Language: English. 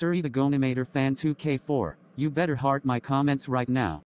Suri the Gonimator fan 2k4, you better heart my comments right now.